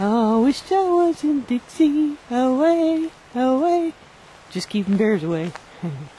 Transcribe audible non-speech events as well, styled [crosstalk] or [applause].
I wish I was in Dixie, away, away. Just keeping bears away. [laughs]